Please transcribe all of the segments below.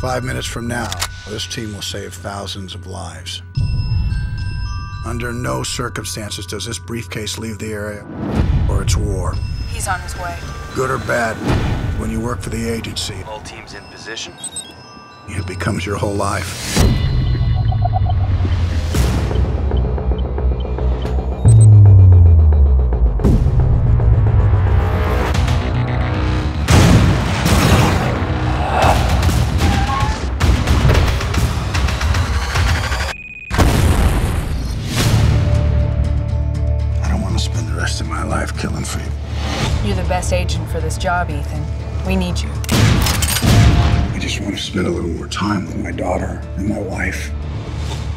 Five minutes from now, this team will save thousands of lives. Under no circumstances does this briefcase leave the area, or it's war. He's on his way. Good or bad, when you work for the agency, All teams in position. it becomes your whole life. Life killing for you. You're the best agent for this job, Ethan. We need you. I just want to spend a little more time with my daughter and my wife.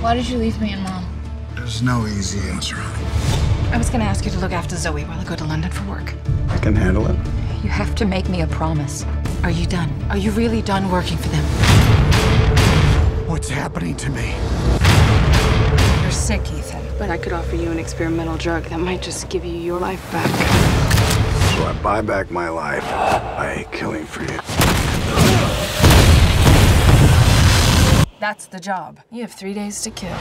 Why did you leave me and mom? There's no easy answer. I was gonna ask you to look after Zoe while I go to London for work. I can handle it. You have to make me a promise. Are you done? Are you really done working for them? What's happening to me? You're sick, Ethan. But I could offer you an experimental drug that might just give you your life back. So I buy back my life I by killing for you. That's the job. You have three days to kill.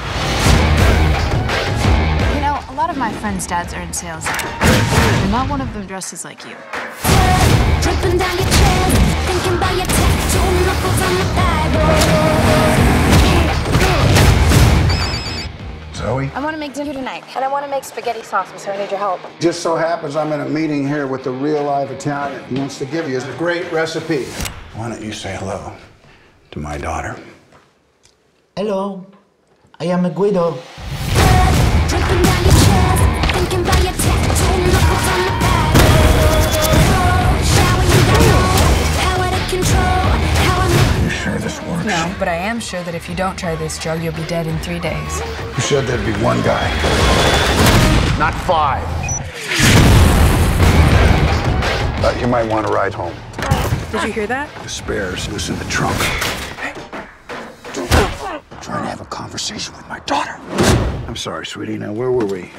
You know, a lot of my friends' dads are in sales. And not one of them dresses like you. I want to make dinner tonight, and I want to make spaghetti sauce, so I need your help. Just so happens I'm in a meeting here with the real live Italian. He wants to give you a great recipe. Why don't you say hello to my daughter? Hello, I am Guido. Sure this works? No, but I am sure that if you don't try this drug, you'll be dead in three days. You said there'd be one guy. Not five. Uh, you might want to ride home. Did you hear that? The spares was in the trunk. Hey. Trying to have a conversation with my daughter. I'm sorry, sweetie. Now, where were we?